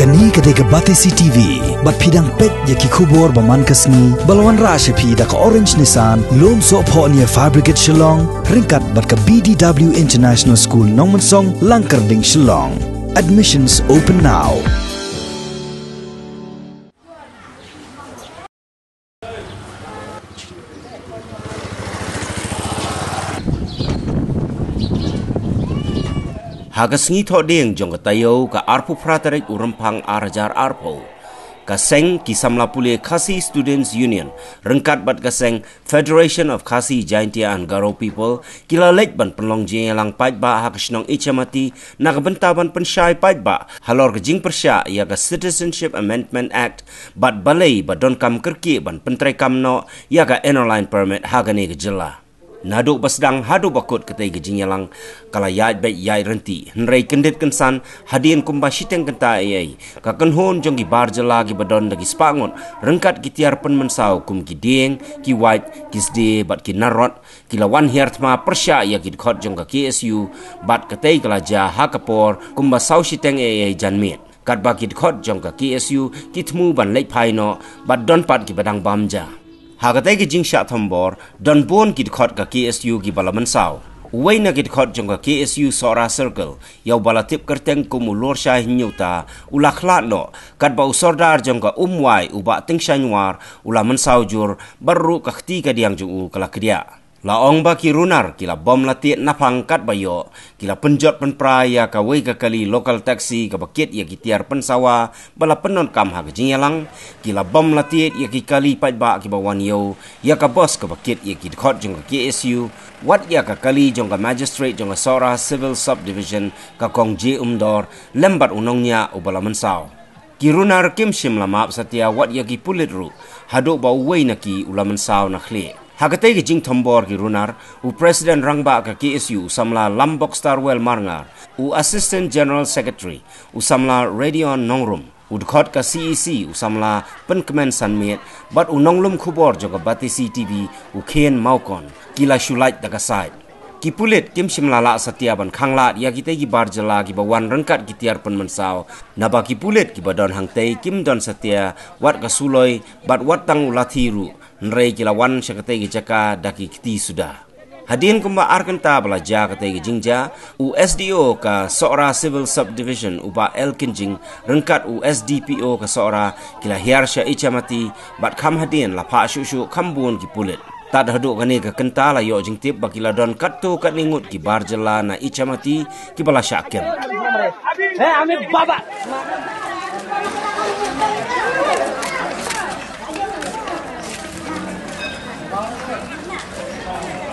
kani kade ke bate CTV bat phidang pet ye ki khubor ba man kasni balwan ra she phi da orange nisan lom so pho ni fabricate shillong ringkat bat ka BDW International School nongman song langkar ding shillong. Admissions open now hagas ngi tho ding jong tayo ka arpu pratarik urampang arajar arpo. Ka seng ki samla khasi students union rengkat bat ka seng federation of khasi jaintia and garo people kila lek ban penlong jing lang pait ba ha kisnong ichamati na ka bentaban pensyai pait ba halor ka jing persya ya ka citizenship amendment act bat balai ba don kam kerki ban pentrai kam no ya ka airline permit ha ka ni ka jela Naduk basdang hadu bakut ketai gejing yalang. Kala yai baik yai renti henrei kendit kensan hadian kumba shiteng kenta ai ka kenhon jong gi bar jela gi badon dagi spangon rengkat gi tiar pen mensau kum gi ding ki white ki sde bat ki narot. Ki lawan hiart ma persya ya gi khot jong ka KSU bat ketai kala ja ha kapor kumba sau shiteng ai janmit kat ba ki khot jong ka KSU ki tmu ban lek phai no bat don pat gi badang bamja hagatai ki jing sha thambor bon ki khot ka KSU ki balaman saw. Wei na ki khot jong ka KSU sora circle. Yaw bala tip kerteng ku mu lor sha hinyuta ula khla no. Kat ba usordar jong ka umwai uba ting shanyar ula man saw jur barru ka khti ka diang ju kala kriya La ong ba ki runar kila bom la tiet na pangkat bayo kila penjot pen praya ka wei ka kali local taxi ka bakit ya ki tiar pen sawa bala penon kam ha ka jingalang kila bom la tiet ya ki kali pat ba ki bawan yo ya ka bos ka bakit ya ki khot jong ka KSU wat ya ka kali jong ka magistrate jong ka sora civil subdivision ka kong je umdor lembat unongnya ubala mensau. Kirunar kim shim la map satia wat ya ki pulit ru haduk ba wei na ki ulaman sao na khli Hagatai ke jing tombor ki runar, u President Rangba ka KSU samla Lambok Starwell Marngar, u Assistant General Secretary, u samla Radion Nongrum, u dkhot ka CEC u samla Penkemen Sanmiet, bat u Nonglum Khubor joka bati CTV u Ken Maukon, kila shulait daga side. Ki pulit kim shimla la satya ban khangla ya ki te ki bar jala ki bawan rangkat ki tiar pen mensau naba ki pulit ki badon hang te kim don satya wat ka suloi bat wat tang ulathiru nrei kilawan syakate gijaka daki kiti sudah. Hadin kumba arkanta bala ja kate gijingja u SDO ka Sora Civil Subdivision uba El Kinjing rengkat u SDPO ka Sora kila hiarsha ichamati bat kam hadin la pa shushu kambun ki pulit. Tad haduk gani ka kenta la yo jing tip bakila don katto kat ningut ki barjela na ichamati ki bala syakim. Hey, ami baba.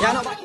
nak.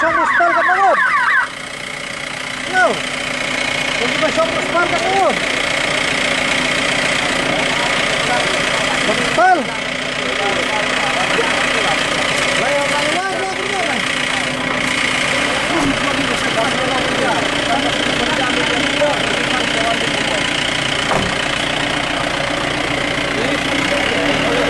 deixamos espalga maior. Não. Vamos deixar uma espalga maior. Vamos espalga. Vai, vai, vai, Vamos vai. Thank you.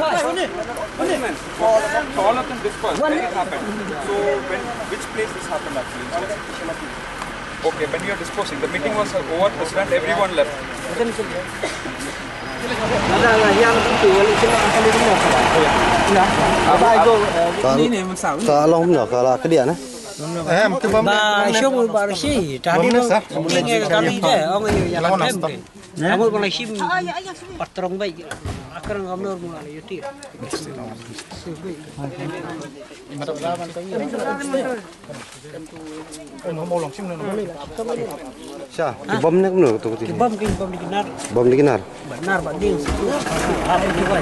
All of them, all of them dispersed. When it happened? So when, which place this happened actually? Okay, when you are disposing, the meeting was over, President, everyone left. Ada lah yang itu balik sini akan di rumah. Ya. Apa itu? Ini ni masalah. Kalau benar kalau kedian eh. Ba syong ba shi tadi no inge kali je ong yo ya lan tem. Kamu boleh sim patrong baik. Akan kamu mulai yuti. Sya, di bom ni benar tu. Bom bom dikinar. Bom di kinar. Benar. Apa juga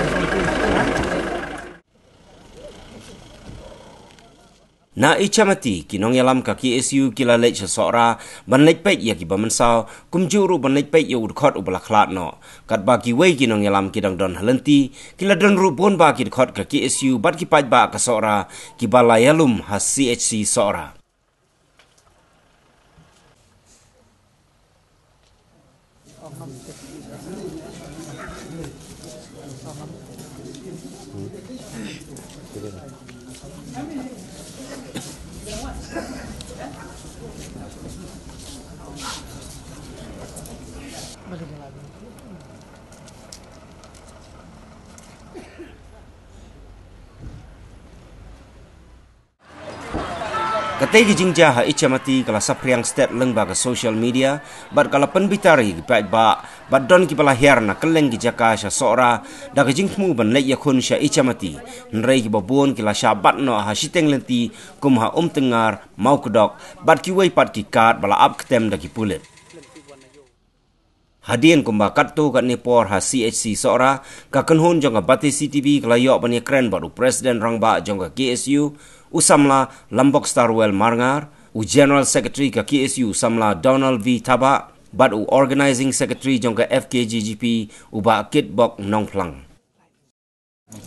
Na ichamati kinong yalam ka KSU kila lech sora ban lech pek ya ki bamansao kum juru ban lech pek ya udkhot ubala khlat no. Kat ba ki wei kinong yalam kidang don halenti kila don ru bon ba ki khot ka KSU bat ki paj ba ka sora ki bala yalum ha CHC sora Katai gi jingja ha ichamati kala sapriang stat leng ba ka social media bat kala penbitari gi pai ba bat don ki pala her na keleng gi jaka sha sora da gi jingmu ban le ya kun sha ichamati nrei gi babon ki la sha bat no ha shiteng lenti kum ha um tengar mau kedok bat ki wei pat ki kat bala ap ketem da ki pulet Hadian kumba kattu kat por ha CHC sora ka kenhun jonga bati CTV kala yok bani kren baru presiden rangba jonga KSU usamla Lambok Starwell Marngar, u General Secretary ka KSU usamla Donald V Taba, bat u Organizing Secretary jong ka FKGGP u ba Kit Bok Nongplang.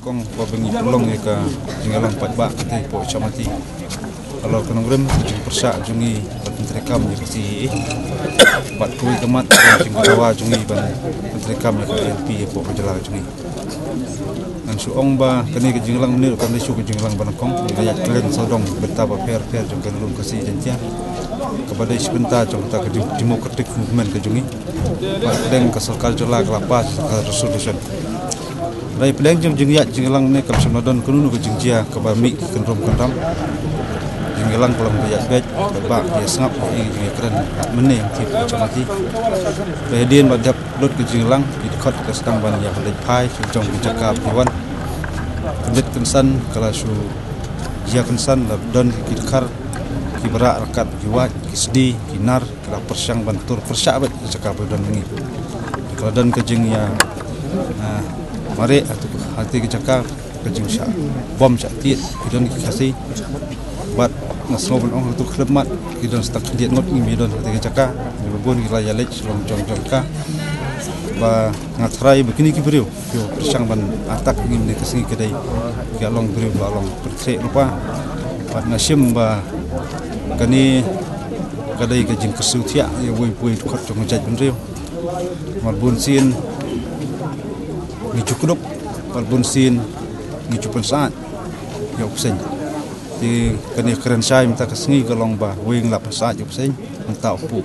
Kong pabengi pulong ya ka jingalang pat ba kete po chamati. Kalau kena rem jung persa jungi bat menteri kam ya kasi bat kui kemat jung kawa jungi ban menteri kam ya ka LP ya po jala jungi. Ang suong ba kani ke jinglang menir kan isu ke jinglang banakong gaya klen sodong betapa fair fair jong kan lum kasi jantia kepada sebentar jong ta ke democratic movement ke jungi pak deng ke sokal jola ke lapas ke resolution. Rai peleng jeng jeng yak jinglang ne kam semadon kununu ke jingjia ke bami ke rom kentam jinglang pelang ke yak bej ke ba ya sengap i jing keren. Mene yang tip macamati Rehdian badap lut ke jinglang di dekat ke sedang ban ya lej pai jong ke jakap diwan Kendit kensan kala su jia kensan la don ki dekar ki rakat ki wat ki sedi ki nar kala persyang bantur persyak bet jakap don ngi kala don ke jing ya ah, mari atau hati ke jakap ke jing bom syak tiet ki don kasih. Bat naslo ban ong tu khlemat ki don stak diet ngot ngi don hati ke jakap ni bun ki la ya jong jong ka ba ngatrai begini ki beriu yo persang ban atak ngi ne kasi kedai ki along beriu ba along pertre lupa. Ba nasim ba kani kadai ke jing kesu tia ya woi woi kot jong jaj sin ni cukup marbun sin ni cupun saat. Yo di kani keren sai minta kesengi kalong ba wing la pasat yo pesen minta upu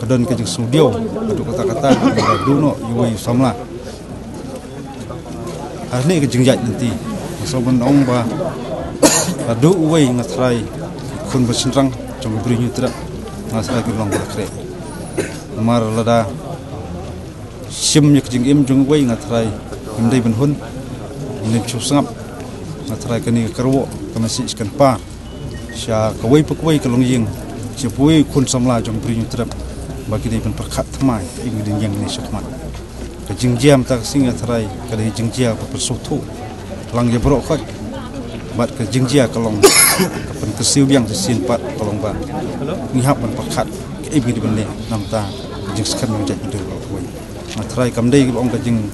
kedon ke jeng studio. Adu kata-kata da duno yui samla har ni ke jeng jat nanti so ben ong ba adu uwe ngatrai kun bersenrang jong beri nyu tidak. Ngasrai ke long kre mar lada. Sim yak jeng im jong uwe ngatrai imdai ben hun. Ni chu sangap ngatrai ke ni kerwo kamasi iskan pa sya kawai pakwai kalong yeng Sepui kun samla jong beri nyutrap bagi dia pun perkat temai. Ibu din yang ni sukmat. Kejing jam tak singa terai kada jing jia bersutu lang je brok kot. Bat kejing jia kalong kapan kesiu yang sesin pat kalong ba ni hap ban perkat. Ke ibu di bende nam ta kejing sekan yang jat bende brok koi matrai kam dei ong kejing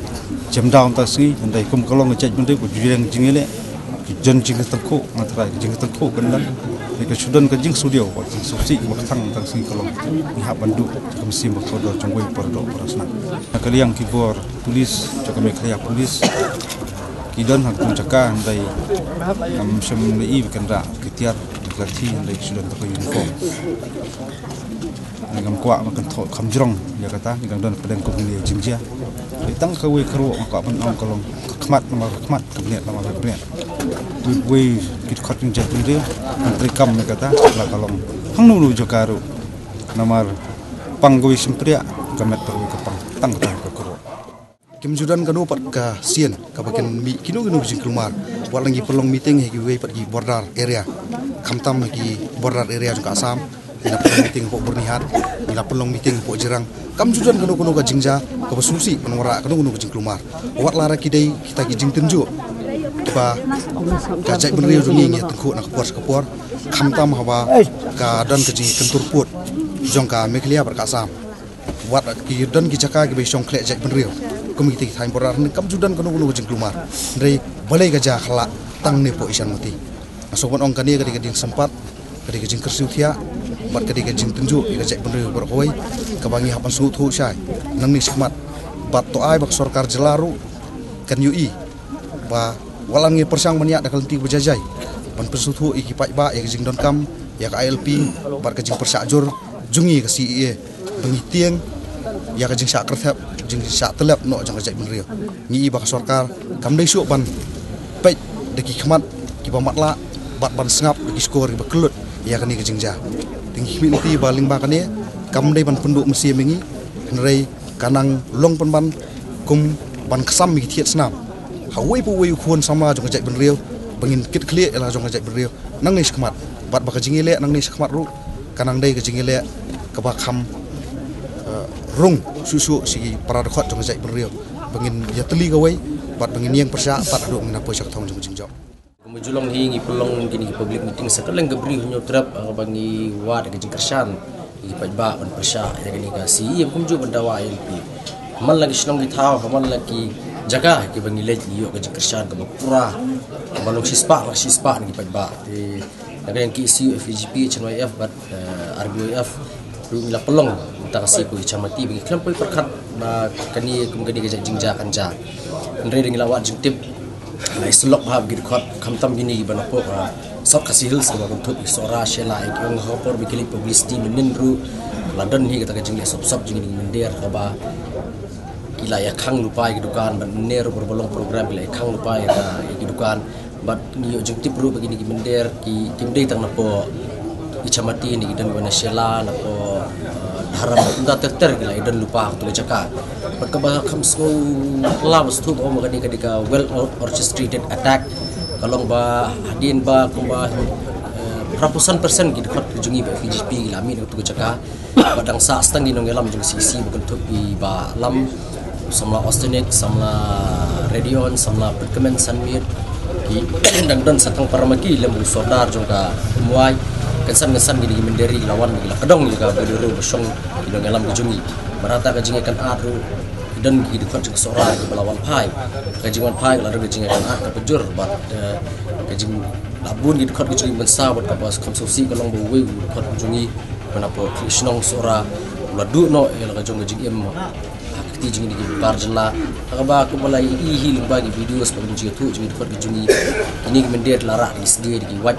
jam daun ta singi ndai kum kalong jat bende ku juyang jingile jen jing tengku matrai jing tengku kendang ni ke sudan ke jing studio wat subsi wak tang tang sing kolong ni ha bandu ke mesti mak fodo jongwe pordo porasna kali yang kibor polis jaka me kaya polis. Kidon hak tung jaka dai am sem ni i kan ra kitiar lati dai sudan to uniform. Ngam kwa makan tho kham jrong ya kata. Ngang don paden ko ni jingja tang ka we kro ka ban ong kolong. Khmat nama khmat kabnet nama kabnet we we kit khat jing jat ni antri kam ya kata la kolong hang nu jo karu namar panggowi simpria kamet perwi ka pang tang tang ka kro kim judan kanu pat ka sien ka baken mi kinu kinu jing kelumar. Walangi pelong meeting he we pat gi border area. Kamtam gi border area juga asam. Ina pelong meeting po bernihat ina pelong meeting po jirang kam judan kanu kanu ka jingja ka basusi penwara kanu kanu jing kelumar. Wat lara kidai kita gi jing ba ka jai benriu dungi ngi tengku nak puas kapor kamtam hawa ka dan ke jing kentur put. Jong ka meklia ber kasam wat ki dan ki jaka ki be shong kle jai benriu komiti thain borar ni kam judan kanu kanu jing kelumar ndrei balai ga ja khala tang ne po isan muti asokon ong kani ga ding sempat ga jing kersiu thia bat ga jing tunju ga jek benriu ber koi ka bangi hapan su thu shai nang ni smat bat to ai bak sarkar jelaru kan yu i ba walangi persang mania da kalenti bejajai ban pesu thu iki pai ba ya jing don kam ya ka ilp bat ga jing persajur jungi ka CEA bengi tieng ya ka jing syak kerthap jing syak telap no jang jek benriu ni ba ka sarkar kam dei su ban. Pek deki khmat ki ba matla bat ban sngap deki skor ki ba kelut ya kani ke jingja tinggi mi ti ba kani kam dei ban penduk mesi mengi kenrei kanang long pan ban kum ban kesam mi thiet snam hawai pu wei khon sama jong jek benriu bengin kit klie ela jong jek benriu nang ni skmat bat ba ka jingile nang ni skmat ru kanang dei ke jingile ka ba kham rung susu si para dekat jong jek benriu bengin ya teli ka wei bat bengin yang persya pat adu ngina posak thong jong jingjok Kemujulong hi ngi pelong kini ki public meeting sekaleng ke beri hunyo trap ang bangi wad ke jingkersan ki pajba ban persya ya kini ka si ya kumju bandawa LP mal lagi sinong ki thau mal lagi jaga. Ki bangi lej yo ke jingkersan ke pura balong sispa la sispa ni pajba di naga yang ki si FGP CNYF bat RBF ru mila pelong. Ta kasi ko ichamati bangi klampoi perkat ba kani kum kani ke jingja kanja ndre ding lawat jingtip Lai selok ha gid khot kham tam gini ban po ha sat khasi hills ba kun thut sora shela ek yong ha por bi kili publicity min ru london hi kata jing le sop sop jing ni ka ba kila ya khang lupa ki dukan ban ner ber bolong program. Le khang ya ki dukan bat ni tip ru begini ki min der ki kim dei tang na po ichamati ni dan wana shela na po haram nda ter ter gila idan lupa tu jaka pat ka ba kham sko la was tu om ga ka dika well orchestrated attack. Kalong ba hadin ba ko ba ratusan persen gitu kot jungi ba FGP gila mi tu jaka badang sa stang dinong elam jung sisi bukan tu bi ba lam samla ostenik samla radion samla perkemen sanmir ki dan satang paramaki lemu sodar jungka muai kesan kesan gini menderi lawan gila kedong juga berduru bersong gila ngalam kejungi merata kejungi kan adu dan gini kan juga seorang gila lawan pai kejungan pai lalu kejungi kan adu kepejur bat kejung labun gitu kan kejungi mensa buat kapas konsumsi kalau bawa kan kejungi kenapa krishnong seorang ladu no yang kejung kejung em akti jungi di bar jela akaba aku mulai ihi bagi video sebagai jungi tu jungi kan kejungi ini mendet larak di sendiri di wat.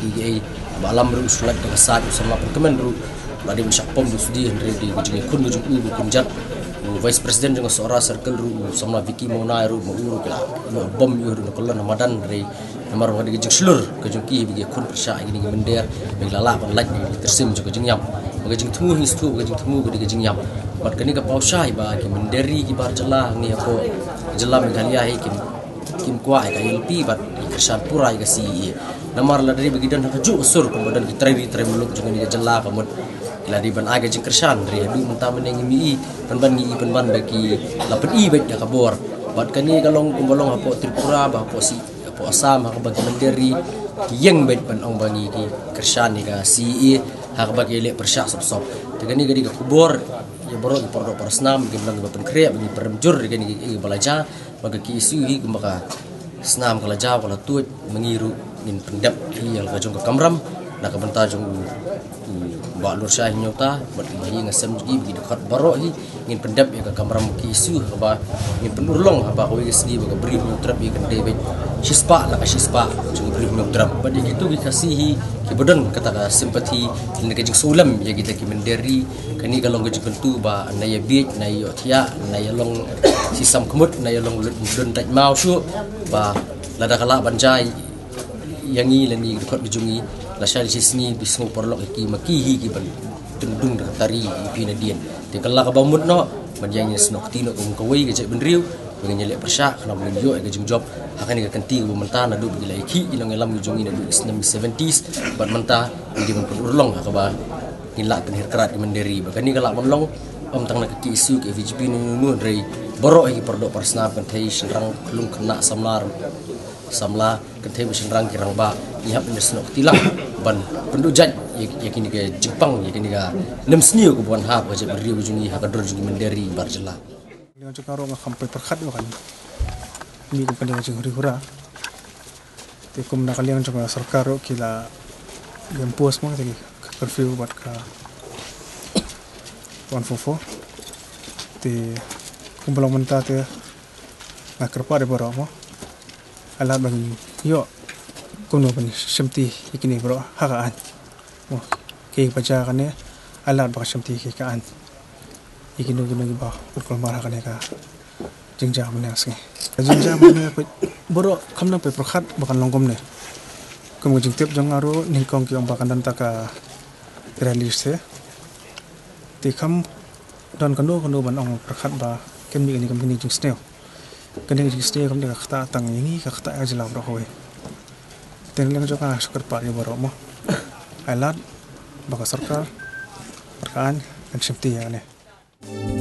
Di balam ru sulat dengan saat sama perkemen ru ladi mensak pom du sudi henry di kujingi kun kujung u kunjat vice president dengan seorang circle ru sama Vicky Mona ru mau uru kala bom yu ru kolon Ramadan dari nomor wadi kujing seluruh kujung ki bagi kun persya ini mender bagi lala ban laj tersim juga kujing yam bagi kujing temu histu bagi kujing temu bagi kujing yam bat kini ka pausai ba ki menderi ki bar jela ni ako jela meghalia hi kim kim kwa ka LP bat kersan pura ka CE namar la dari bagi dan haju usur kemudian kita teri teri muluk jangan dia jela kemudian la di ban aga jing kersan dari adu mentah meneng mi ban ban ngi ban ban bagi la pen i baik dah kabor bat kani kalong kumbolong apo tripura apo si apo asam ha bagi menderi yang baik ban ong bangi ki kersan ni ka si ha bagi le persyak sop sop tegani gadi ka kubor ya boro di pordo persnam gi bilang ban kre bagi peremjur gani gi balaja bagi ki isu hi kumaka senam kala jaw kala tuat mengiru min pendap ki yang kajong ke kamram nak benta jong ba lur syah nyota bat bayi ngasam gi bi dekat baro hi ngin pendap ya ke kamram ki isu ba ngin penurlong ba ko gi sedi ba beri trap ya ke debet shispa la ka shispa chung bri mi drum. Ba di gitu ki kasihi ki bodon kata ka simpati ni ka jing sulam ya kita ki menderi. Kani ka long jing tu ba na ya bi na ya thia na ya long sisam kemut na ya long don tak mau shu ba la da kala banjai. Yang ni la ni ko bijungi la shal sisni bismu porlok ki makihi ki ban tari pi na dien te kala ka no manjang ni snok tino kum kawai ke cek benriu dengan nyelek persyak kena boleh yo ke jeng job. Akan ni kanti bu mentah na duk gila iki ino ngelam ujung ini duk islam 70s bat mentah di mun urlong ka ba ngilak tenir kerat di menderi. Bahkan ni kalau menlong om tang nak isu ke VGP ni nu dari borok iki perdok persna pentai senrang kelung kena samlar. Samla kentai senrang kirang ba ihap ni senok tilang ban pendujat ya kini ke Jepang ya kini ke nem sniu ku buan ha ba je beri ujung ni ha kadro ujung menderi barjela dengan cakap orang akan perkat bukan ini kan dia macam hura tapi kum nak kalian cakap serkar kila yang puas mah tadi. Curfew buat four four. Ti kum belum mentah tu. Nak kerpa ada berapa mah alat bagi yo kum nak bani semti ikini bro hakaan oh kei baca kan ya alat bagi semti kikaan ikin ugi nagi ba urkol mara kan ka jingja mana sing jingja mana boro kamna pe prokhat bakan longkom ne kum jing tip jang aro ning kong ki bakan dan taka realis se. Ti kam don kando kando ban ong prokhat ba. Ken mi ni kam ni jing sneo. Ken ni jing sneo kam de khata tang ini ka khata ajla bro hoye ten lang jo ka sukar pa ni boro mo. Alat baka sarkar perkaan kan sympti ya ne Thank you.